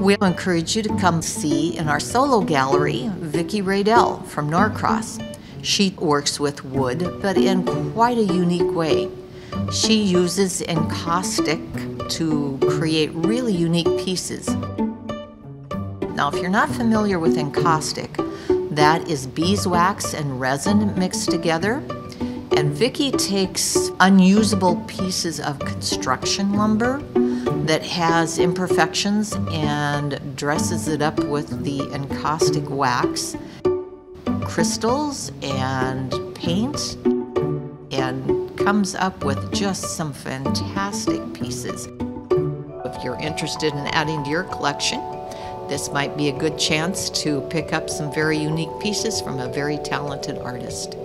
We encourage you to come see in our solo gallery Vicky Radel from Norcross. She works with wood, but in quite a unique way. She uses encaustic to create really unique pieces. Now, if you're not familiar with encaustic, that is beeswax and resin mixed together. And Vicky takes unusable pieces of construction lumber that has imperfections and dresses it up with the encaustic wax, crystals, and paint, and comes up with just some fantastic pieces. If you're interested in adding to your collection, this might be a good chance to pick up some very unique pieces from a very talented artist.